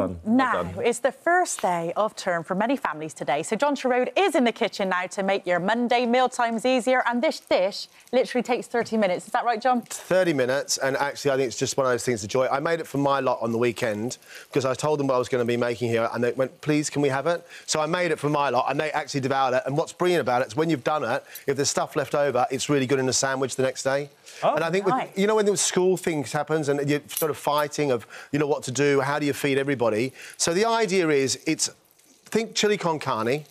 fun. Now, Well it's the first day of term for many families today. So John Torode is in the kitchen now to make your Monday meal times easier. And this dish literally takes 30 minutes. Is that right, John? 30 minutes, and actually, I think it's just one of those things to joy. I made it for my lot on the weekend because I told them what I was going to be making here, and they went, "Please, can we have it?" So I made it for my lot, and they actually devoured it. And what's brilliant about it is when you've done it, if there's stuff left over, it's really good in a sandwich the next day. Oh, and I think, right. with, you know, when the school things happens and you're sort of fighting of, you know, what to do, how do you feed everybody? So the idea is, it's think chili con carne,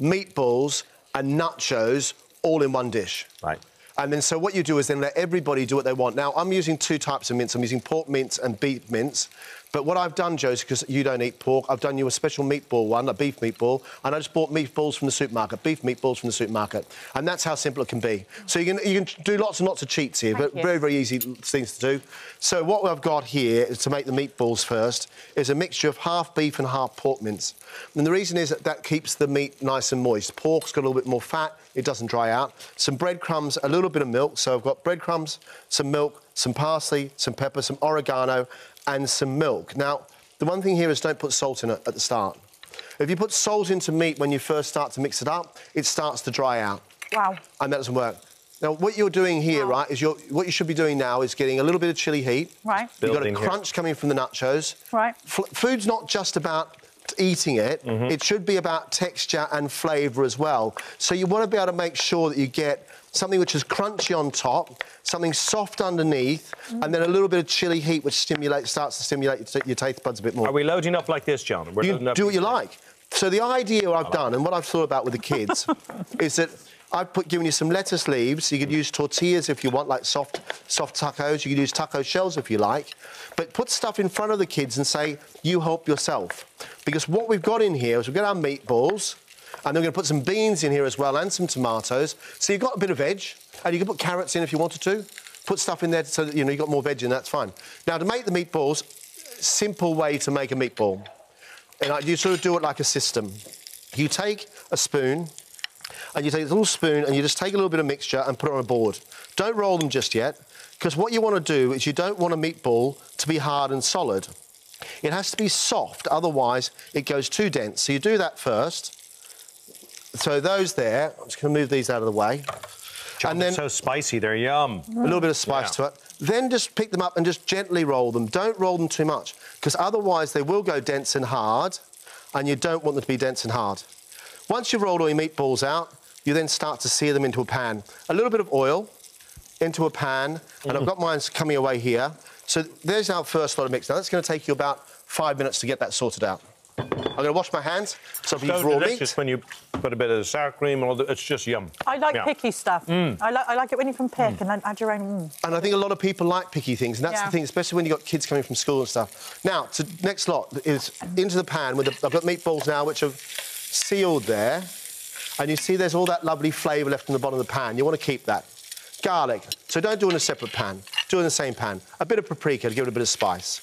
meatballs, and nachos all in one dish. Right. And then, so what you do is then let everybody do what they want. Now, I'm using two types of mince. I'm using pork mince and beef mince. But what I've done, Josie, because you don't eat pork, I've done you a special meatball one, a beef meatball, and I just bought meatballs from the supermarket, beef meatballs from the supermarket. And that's how simple it can be. So you can, you can do lots and lots of cheats here, Thank but you. very, very easy things to do. So what I've got here is to make the meatballs first is a mixture of half beef and half pork mince. And the reason is that that keeps the meat nice and moist. Pork's got a little bit more fat, it doesn't dry out. Some breadcrumbs, a little bit of milk. So I've got breadcrumbs, some milk, some parsley, some pepper, some oregano, and some milk. Now, the one thing here is don't put salt in it at the start. If you put salt into meat when you first start to mix it up, it starts to dry out Wow. and that doesn't work. Now, what you're doing here, right, is you're, what you should be doing now is getting a little bit of chili heat. Right. You've got a Building here. crunch coming from the nachos. Right. F- food's not just about eating it, mm-hmm. it should be about texture and flavour as well. So you want to be able to make sure that you get something which is crunchy on top, something soft underneath, mm-hmm. and then a little bit of chili heat which stimulates, starts to stimulate your, t- your taste buds a bit more. Are we loading up like this, John? We're You do what you like. So the idea I've done and what I've thought about with the kids is that I've put given you some lettuce leaves. You could use tortillas if you want, like soft soft tacos. You could use taco shells if you like. But put stuff in front of the kids and say, you help yourself. Because what we've got in here is we've got our meatballs, and we're going to put some beans in here as well and some tomatoes. So you've got a bit of veg, and you can put carrots in if you wanted to. Put stuff in there so that you know you've got more veg in, that's fine. Now, to make the meatballs, simple way to make a meatball. And you sort of do it like a system. You take a spoon, and you take a little spoon, and you just take a little bit of mixture and put it on a board. Don't roll them just yet, because what you want to do is you don't want a meatball to be hard and solid. It has to be soft, otherwise it goes too dense. So you do that first. So those there, I'm just going to move these out of the way. John, and then- so spicy. They're yum. a little bit of spice Yeah. to it. Then just pick them up and just gently roll them. Don't roll them too much, because otherwise they will go dense and hard, and you don't want them to be dense and hard. Once you've rolled all your meatballs out, you then start to sear them into a pan. A little bit of oil into a pan, and I've got mine coming away here. So there's our first lot of mix. Now that's going to take you about five minutes to get that sorted out. I'm going to wash my hands, so I've So used raw delicious meat. when you put a bit of sour cream and all that. It's just yum. I like Yeah. picky stuff. Mm. I, like, I like it when you can pick and then add your own. Mm. And I think a lot of people like picky things, and that's Yeah. the thing, especially when you've got kids coming from school and stuff. Now, to next lot is into the pan with the, I've got meatballs now, which are sealed there, and you see there's all that lovely flavour left in the bottom of the pan. You want to keep that. Garlic, so don't do it in a separate pan. Do it in the same pan. A bit of paprika to give it a bit of spice.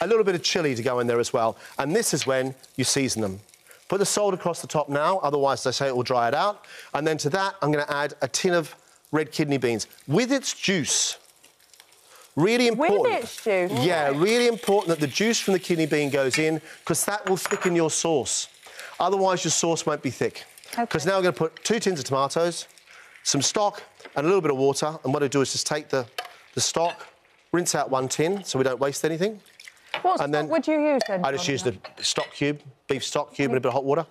A little bit of chilli to go in there as well. And this is when you season them. Put the salt across the top now, otherwise they say it will dry it out. And then to that, I'm going to add a tin of red kidney beans with its juice. Really important. With its juice? Yeah, really important that the juice from the kidney bean goes in because that will thicken your sauce. Otherwise, your sauce won't be thick. Because Okay. now I'm going to put two tins of tomatoes, some stock, and a little bit of water. And what I do is just take the, the stock, rinse out one tin so we don't waste anything. What And then stock would you use then? I just use the stock cube, beef stock cube, and a bit of hot water.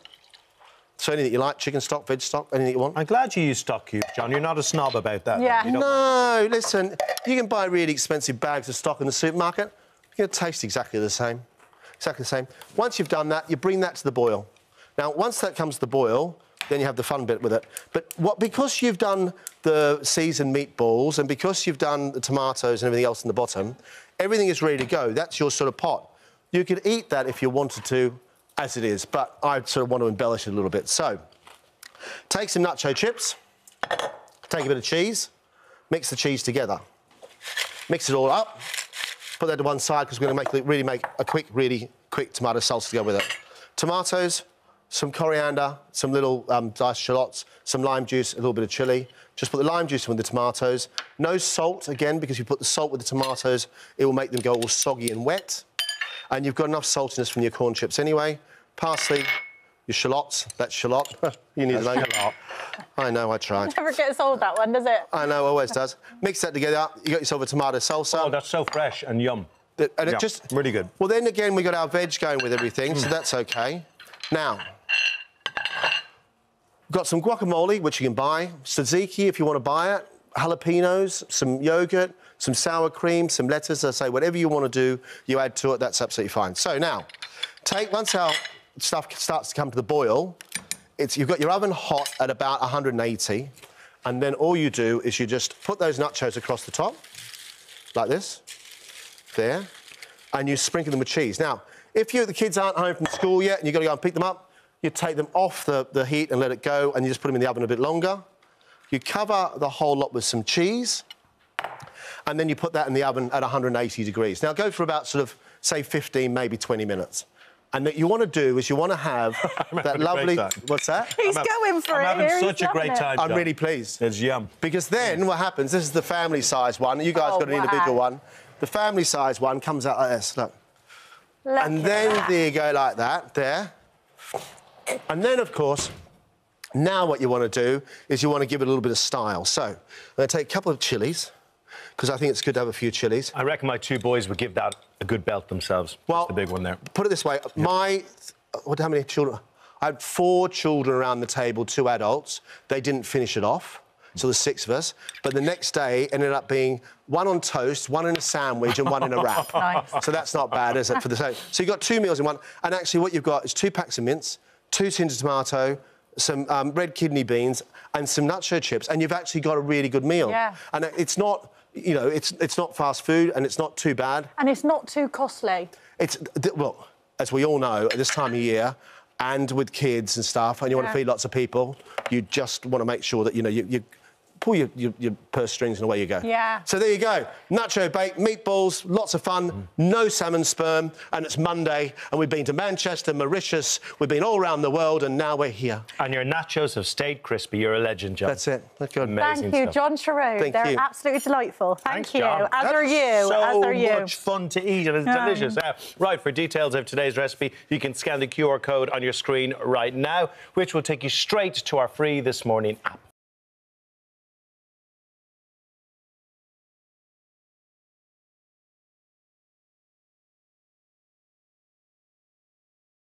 So anything you like, chicken stock, veg stock, anything you want. I'm glad you use stock cubes, John. You're not a snob about that. Yeah. You don't- No, listen, you can buy really expensive bags of stock in the supermarket. It'll taste exactly the same. Exactly the same. Once you've done that, you bring that to the boil. Now, once that comes to the boil, then you have the fun bit with it. But what, because you've done the seasoned meatballs and because you've done the tomatoes and everything else in the bottom, everything is ready to go. That's your sort of pot. You could eat that if you wanted to, as it is, but I sort of want to embellish it a little bit. So, take some nacho chips, take a bit of cheese, mix the cheese together. Mix it all up. Put that to one side because we're going to make really make a quick, really quick tomato salsa to go with it. Tomatoes, some coriander, some little um, diced shallots, some lime juice, a little bit of chili. Just put the lime juice in with the tomatoes. No salt again because you put the salt with the tomatoes, it will make them go all soggy and wet. and you've got enough saltiness from your corn chips anyway. Parsley, your shallots. That's shallot. you need to know. Shallot. I know. I tried. Never gets old, that one, does it? I know. Always does. Mix that together. You got yourself a tomato salsa. Oh, that's so fresh and yum. Th- and Yeah, it just really good. Well, then again, we got our veg going with everything, so that's okay. Now, got some guacamole, which you can buy. Tzatziki, if you want to buy it. Jalapenos, some yogurt, some sour cream, some lettuce. I say whatever you want to do, you add to it. That's absolutely fine. So now, take once our stuff starts to come to the boil. It's you've got your oven hot at about 180, and then all you do is you just put those nachos across the top, like this there, and you sprinkle them with cheese. Now, if you the kids aren't home from school yet and you've got to go and pick them up, you take them off the, the heat and let it go, and you just put them in the oven a bit longer. You cover the whole lot with some cheese, and then you put that in the oven at 180 degrees. Now, go for about sort of, say, 15, maybe 20 minutes. And what you want to do is you want to have that having a lovely. great time. What's that? He's I'm going for I'm it. having here, such he's a great loving it. time. I'm John. really pleased. It's yum. Because then what happens, this is the family size one, you guys Oh, got an individual wow. one. The family size one comes out like this, look. Look And then that. there you go, like that, there. And then, of course, now what you want to do is you want to give it a little bit of style. So I'm going to take a couple of chilies, because I think it's good to have a few chilies. I reckon my two boys would give that a good belt themselves. Well, That's the big one there. Put it this way, my, what, how many children? I had four children around the table, two adults. They didn't finish it off. So there's six of us. But the next day ended up being one on toast, one in a sandwich, and one in a wrap. Nice. So that's not bad, is it, for the same? So you've got two meals in one. And actually, what you've got is two packs of mince, two tins of tomato, some um, red kidney beans, and some nacho chips. And you've actually got a really good meal. Yeah. And it's not, you know, it's, it's not fast food and it's not too bad. And it's not too costly. It's well, as we all know, at this time of year, and with kids and stuff, and you want to feed lots of people, you just want to make sure that you know you, you pull your, your, your purse strings and away you go. Yeah. So there you go, nacho bake, meatballs, lots of fun, no salmon sperm, and it's Monday, and we've been to Manchester, Mauritius, we've been all around the world, and now we're here. And your nachos have stayed crispy. You're a legend, John. That's it. That's good. Amazing. Thank you, stuff. John Torode. Thank They're you. absolutely delightful. Thank Thanks, you. John. As are you. So As are you. much fun to eat, and it's Yeah. delicious. Uh, right, for details of today's recipe, you can scan the QR code on your screen right now, which will take you straight to our free This Morning app.